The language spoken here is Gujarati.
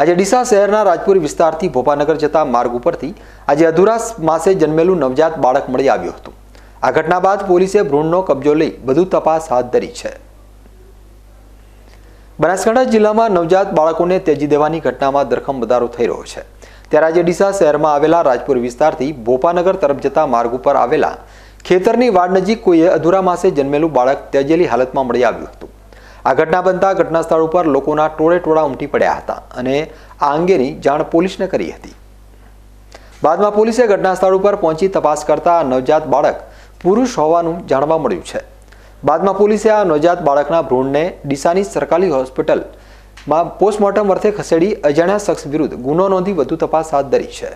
આજે ડીસા શહેરના રાજપુર વિસ્તારથી ભોપાનગર જતા માર્ગ ઉપરથી આજે અધૂરા માસે જન્મેલું નવજાત બાળક મળી આવ્યું હતું. આ ઘટના બાદ પોલીસે ભ્રૂણનો કબજો લઈ વધુ તપાસ હાથ ધરી છે. બનાસકાંઠા જિલ્લામાં નવજાત બાળકોને તેજી દેવાની ઘટનામાં ધરખમ વધારો થઈ રહ્યો છે. ત્યારે આજે ડીસા શહેરમાં આવેલા રાજપુર વિસ્તારથી ભોપાનગર તરફ જતા માર્ગ ઉપર આવેલા ખેતરની વાડ નજીક કોઈએ અધૂરા માસે જન્મેલું બાળક તેજેલી હાલતમાં મળી આવ્યું હતું. આ ઘટના બનતા ઘટના સ્થળ ઉપર લોકોના ટોળે ટોળા ઉમટી પડ્યા હતા અને આ અંગેની જાણ પોલીસને કરી હતી. બાદમાં પોલીસે ઘટના સ્થળ ઉપર પહોંચી તપાસ કરતા નવજાત બાળક પુરુષ હોવાનું જાણવા મળ્યું છે. બાદમાં પોલીસે આ નવજાત બાળકના ભ્રૂણને ડીસાની સરકારી હોસ્પિટલમાં પોસ્ટમોર્ટમ અર્થે ખસેડી અજાણ્યા શખ્સ વિરુદ્ધ ગુનો નોંધી વધુ તપાસ હાથ ધરી છે.